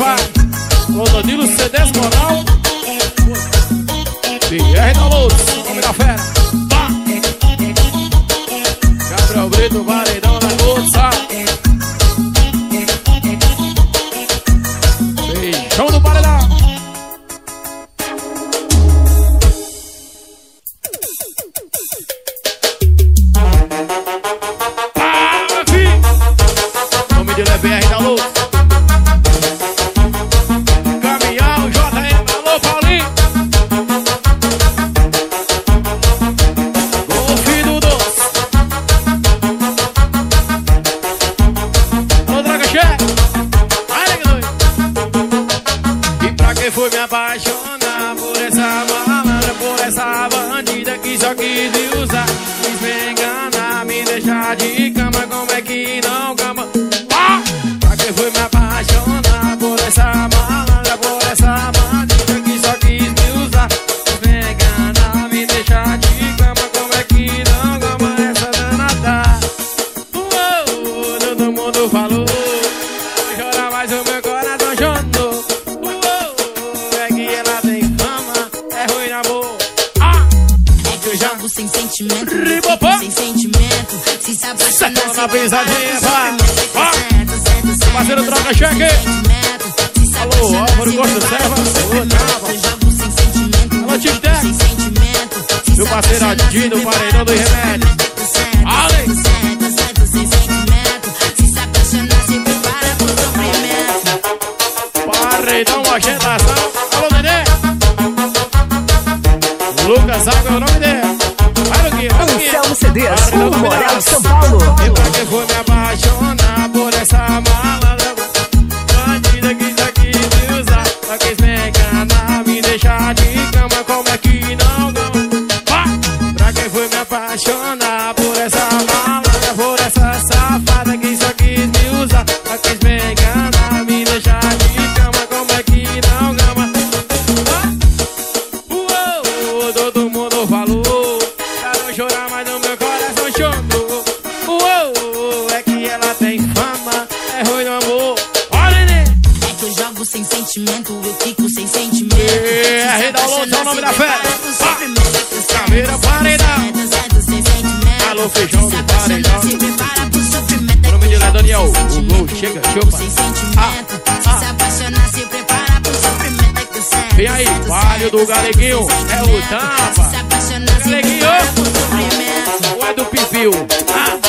vai. Com Danilo C10 me usar, me enganar, me deixar de cama, como é que Nojentação. Tá, tá. Alô, Nenê. Lucas Água é o nome dele. Vai, Luquinha. Anselmo CDs, Hugo Moral, São Paulo. Vira paredão. Alô, feijão do paredão. Em nome de lá, Daniel. O gol chega, chupa. Ah, ah. Vem aí, Vale do Galeguinho. É o Tapa. Galeguinho. O é do Pipil. Ah.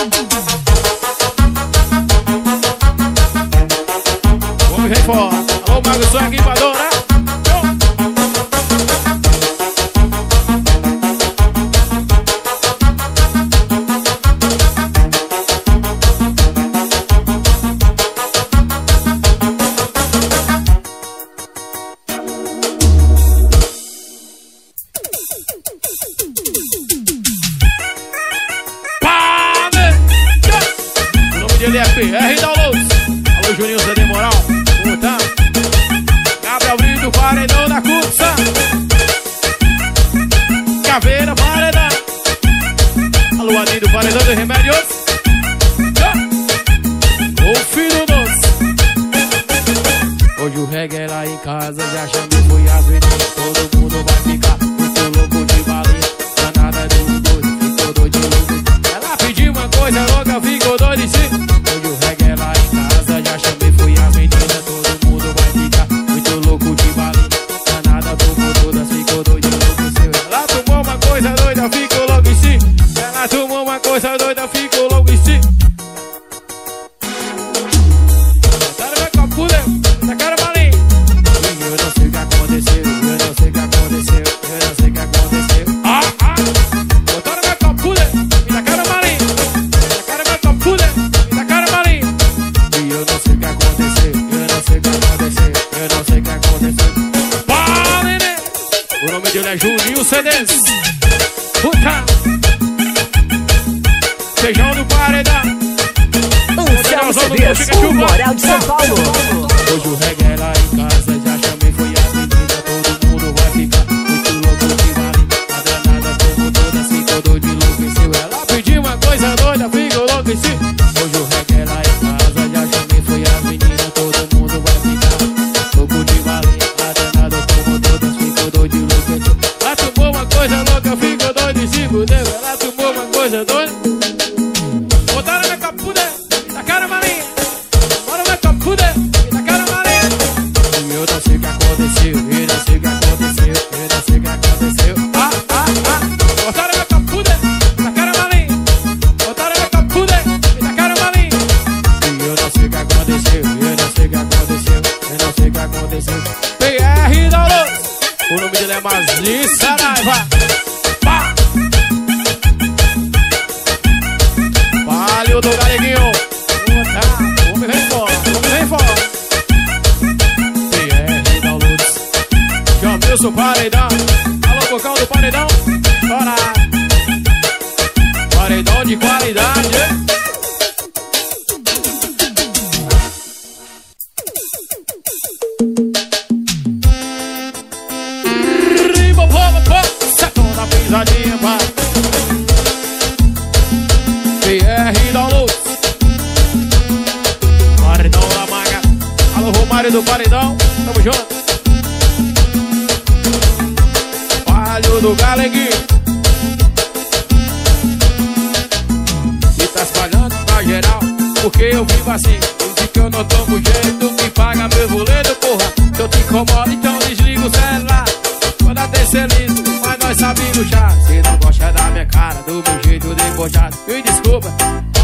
debochado. Me desculpa,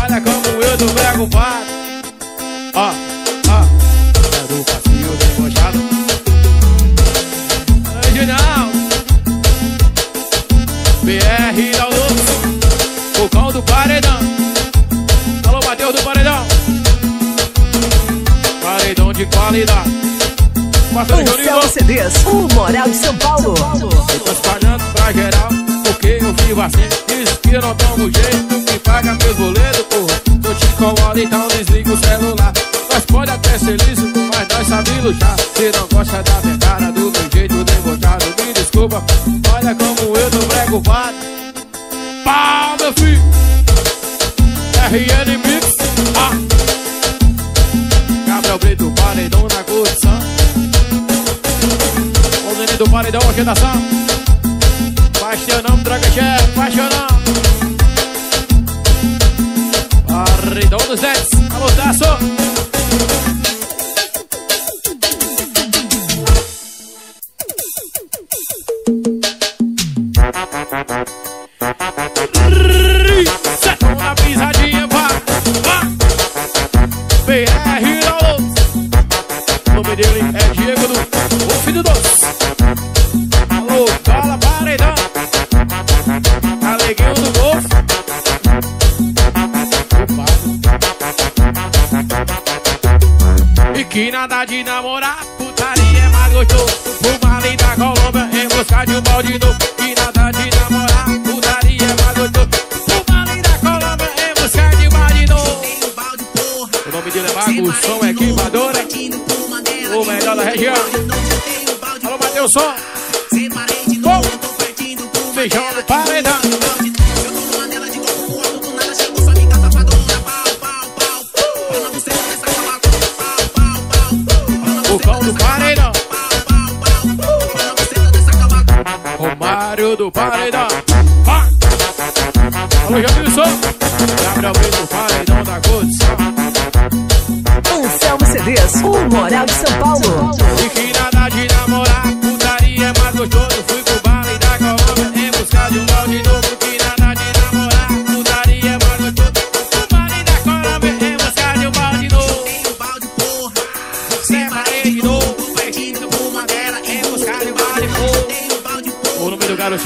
olha como eu não prego pato. Ó, ó, é do passinho debochado. Original, BR da Louco, o cão do paredão. Alô, Mateus do paredão. Paredão de qualidade. Marcelo Jorinho. CDs, o Moral de São Paulo. São Paulo. Eu tô espalhando pra geral porque eu vivo assim. Diz que eu não tomo jeito, que paga meus boletos, porra. Tô te incomodando, então desliga o celular. Nós pode até ser liso, mas nós sabemos já. Se não gosta da minha do meu jeito debochado Me desculpa, olha como eu tô preocupado Pá, meu filho. RN Mix, ah. Gabriel Brito, paredão na curtição. O menino do paredão aqui da sala. Faz teu nome, droga chefe, faz teu nome. Arredão dos alô, Tasso. do paredão. Romário do paredão. Alô, Jamilson. Gabriel B do paredão da condição. Anselmo CDs, o Moral de São Paulo.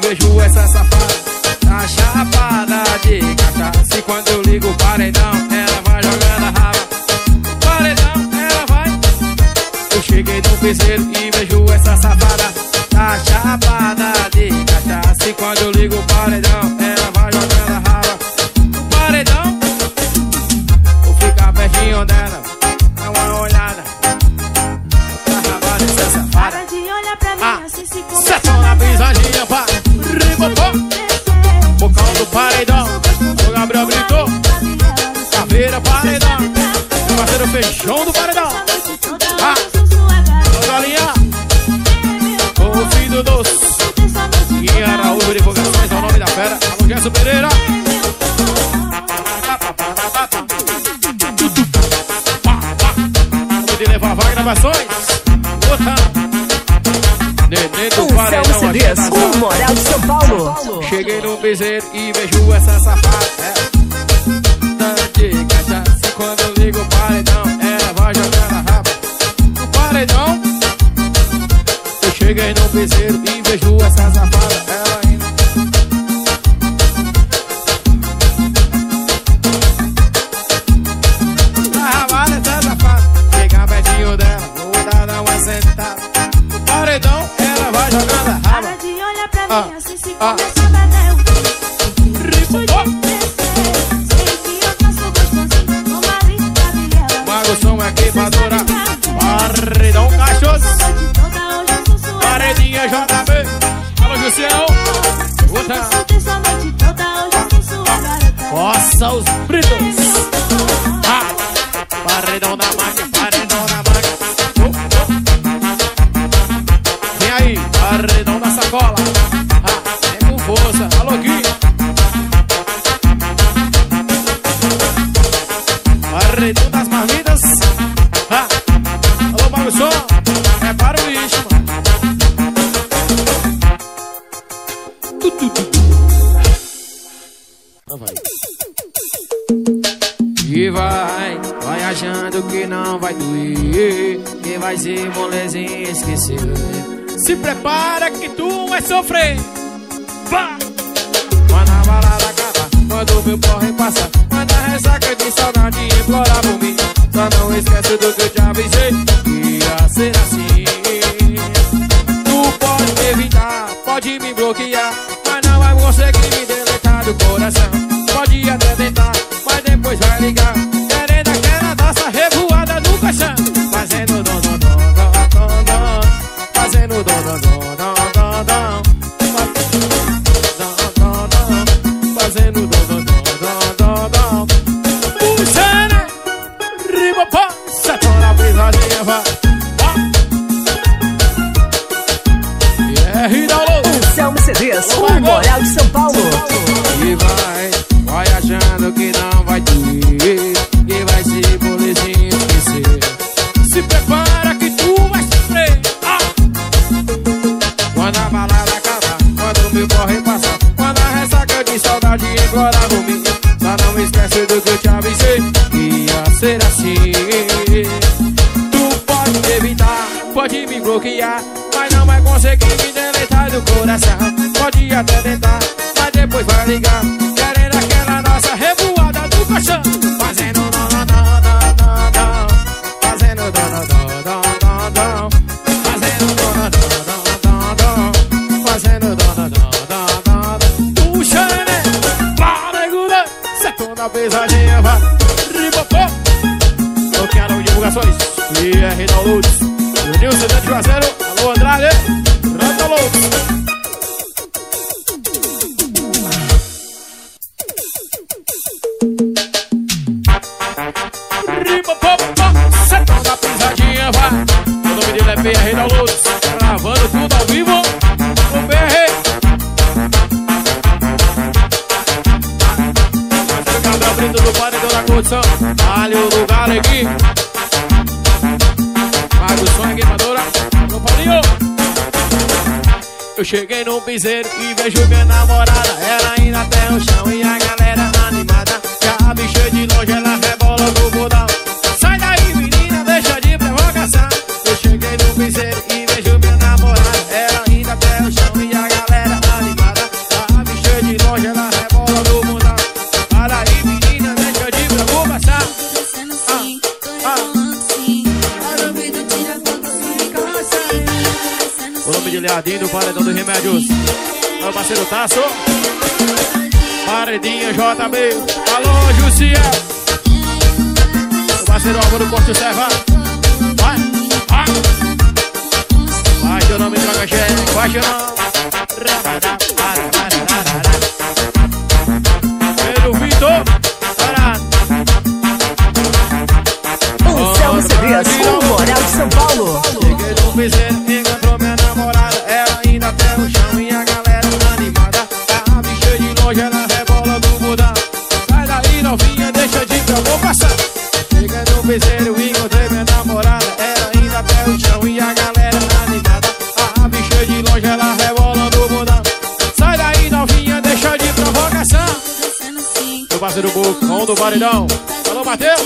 vejo essa safada. Tá chapada de cachaça. E quando eu ligo o paredão Ela vai jogando a raba. Paredão, ela vai. Eu cheguei no piseiro e vejo essa safada. Tá chapada de cachaça. E quando eu ligo o paredão E Araújo Divulgações é o nome da fera Alô, Gerson Pereira. Vamos de levar vaga gravações Nenê do Um paredão Selma aqui CDs, na o. Moral de São Paulo. Cheguei no bezerro e vejo essa safada. É. De cachaça, quando eu ligo o paredão, ela vai jogar a raba. No paredão, eu cheguei no bezerro e vejo essa safada. Aqui pra adorar. Paredão cachoso. Paredinha JB. Alô, Jussião. Outra. Nossa, os britos. mais e moleza esqueceu. Se prepara que tu vai sofrer. Vá! Quando a balada acabar, quando o meu porre passar, quando a ressaca de saudade implorar por mim, só não esquece do que eu te avisei. Ia ser assim. Tu pode me evitar, pode me bloquear, mas não vai conseguir me deletar do coração. Pode até tentar, mas depois vai ligar. Você que é me deleita do coração. cheguei no piseiro e vejo minha namorada. Ela indo até o chão e a galera tá animada. Já bicha de longe ela rebola no bordão Telhadinho do Paredão dos Remédios. Meu parceiro Tasso. Paredinha JB. Alô, Jussiel. Meu parceiro Álvaro Porto Serva. Vai, vai. Vai, teu nome droga, gente. Vai, teu nome. Matheus do Bucão do Paredão. Alô, Matheus.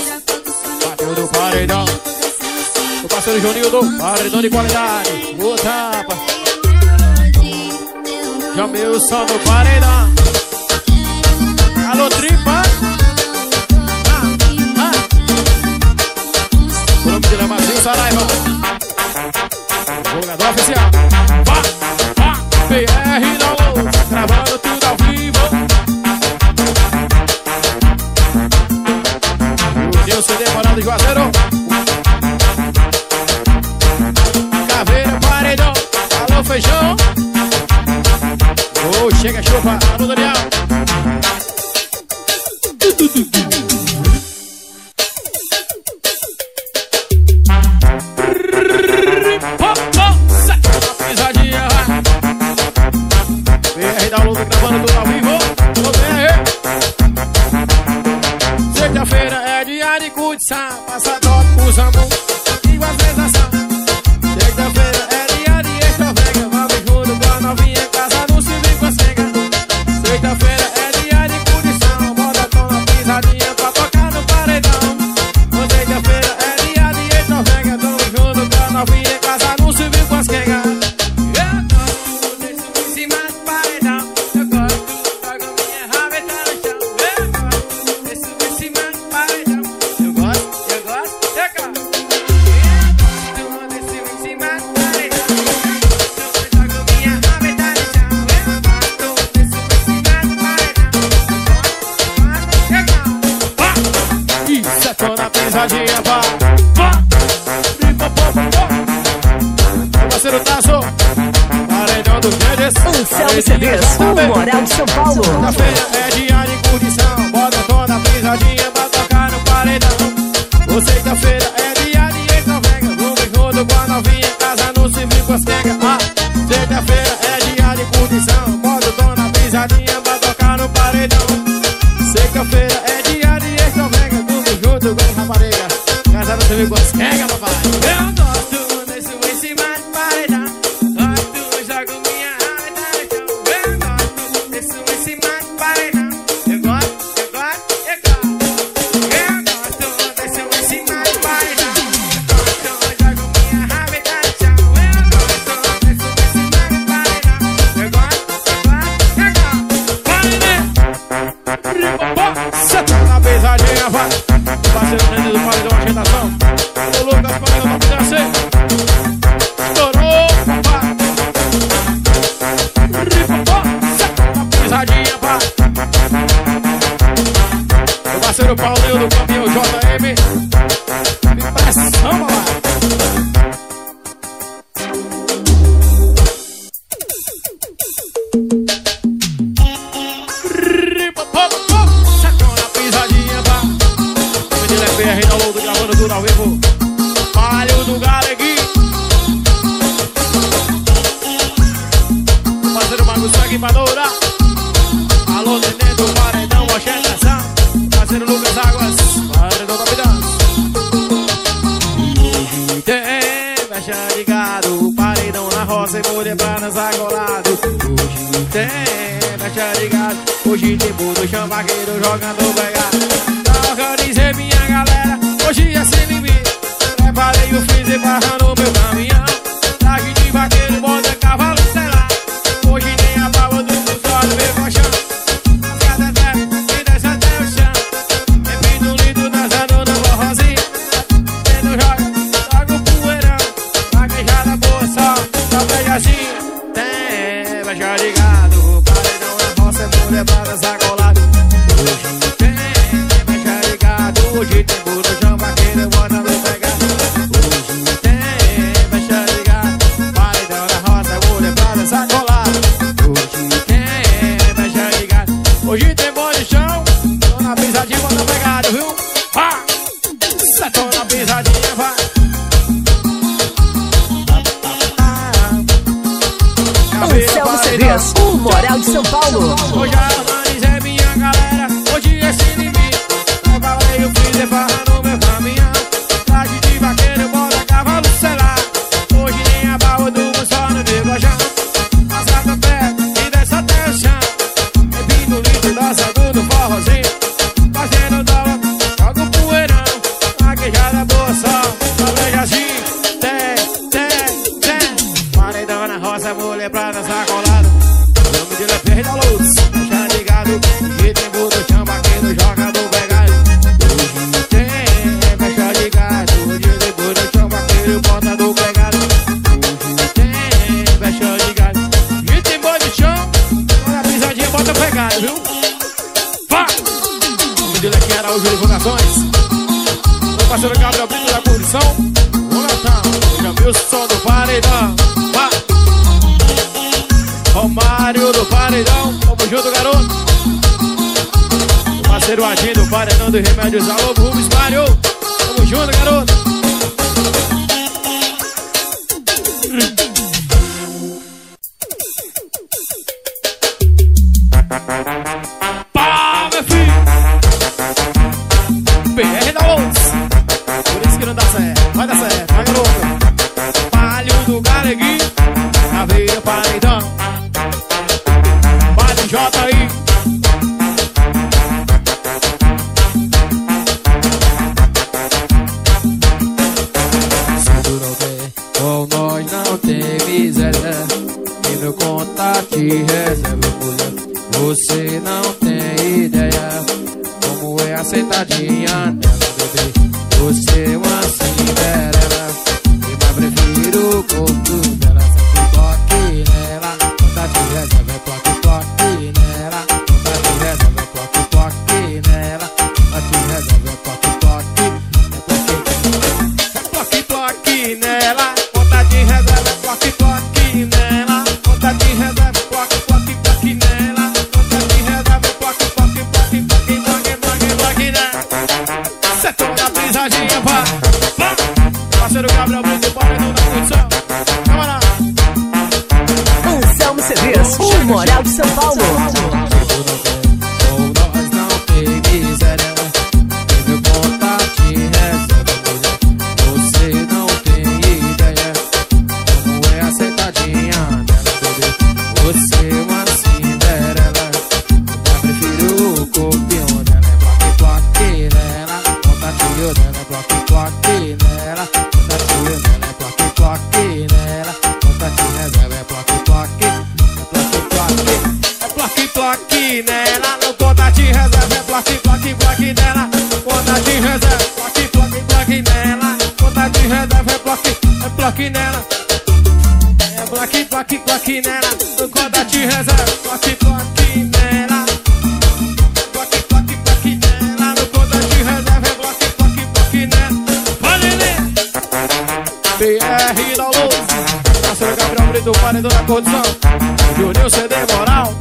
Matheus do Paredão. O parceiro Juninho do Paredão de qualidade. O tapa. Jamilson do Paredão. Alô, tripa. Vamos tirar O nome é Saraiva. Jogador oficial. Vá, vá, PR né? Vamos, Daniel. serviço é Moral de São Paulo. Na feira é dia de curtição. Bota toda a pisadinha pra tocar no paredão. Sexta-feira é dia de ex-navega Vamos junto com a novinha Casa no civil com as pega ah, Sexta-feira é dia de curtição. Bota toda a pisadinha pra tocar no paredão. Sexta-feira é dia de ex-navega Vamos junto com a rapariga Casa no civil com as pega papai. manos agolados. Hoje tem, deixa ligado Hoje tem bolo chamagueiro jogando pegado Tá organizei minha galera. Hoje é sem limite. Preparei o freezer barrando levar na sacola. Hoje tem, vai carregado, hoje tem. Bye. aqui nela. Plaque nela. No contato reserva. É plaque, plaque, plaque nela. Contato reserva. Plaque, plaque, plaque nela. Contato reserva. É plaque, é plaque nela. É plaque, plaque, plaque nela. No contato reserva. Plaque, plaque nela. Plaque, plaque, plaque nela. No contato reserva. É plaque, plaque, plaque nela. Vai, Lelê! BR da Luz. Pastor Gabriel Brito, paredão da condição. Juninho CD Moral.